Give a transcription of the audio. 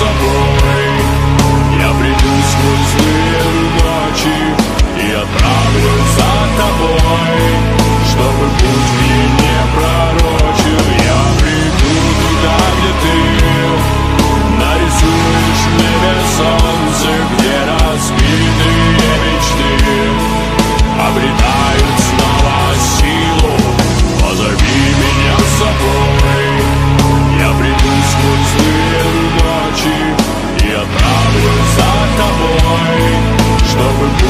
собой. Я приду сквозь злые ночи И отправлю за тобой Чтобы путь мне не пророчил. Я приду туда, где ты. Нарисуешь в небе солнце Где разбитые мечты. Обретают снова силу. Позови меня с собой. Я приду сквозь злые Summer